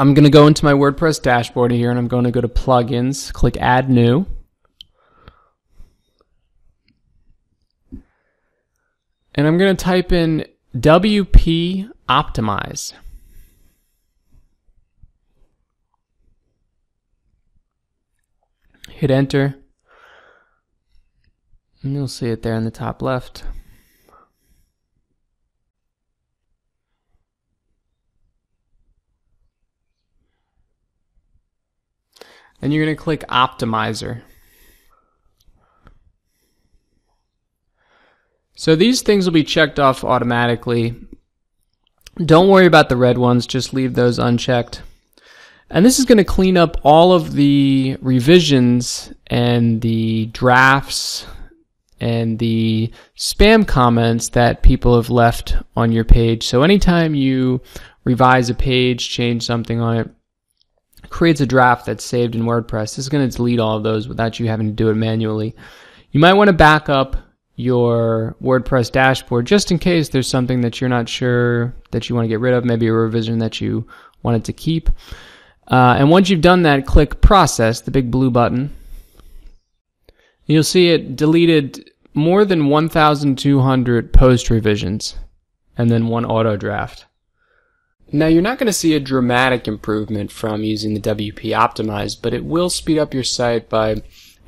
I'm going to go into my WordPress dashboard here and I'm going to go to plugins, click add new. And I'm going to type in WP Optimize. Hit enter. And you'll see it there in the top left. And you're going to click Optimizer. So these things will be checked off automatically. Don't worry about the red ones, just leave those unchecked. And this is going to clean up all of the revisions and the drafts and the spam comments that people have left on your page. So anytime you revise a page, change something on it, creates a draft that's saved in WordPress. This is going to delete all of those without you having to do it manually. You might want to back up your WordPress dashboard just in case there's something that you're not sure that you want to get rid of, maybe a revision that you wanted to keep. Uh, and once you've done that, click Process, the big blue button. You'll see it deleted more than 1,200 post revisions and then one auto draft. Now you're not going to see a dramatic improvement from using the WP Optimize, but it will speed up your site by, I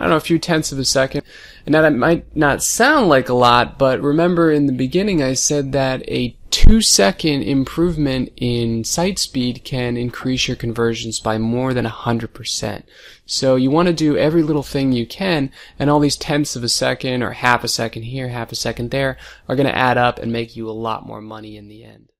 don't know, a few tenths of a second. And now that might not sound like a lot, but remember in the beginning I said that a two second improvement in site speed can increase your conversions by more than 100%. So you want to do every little thing you can, and all these tenths of a second or half a second here, half a second there are going to add up and make you a lot more money in the end.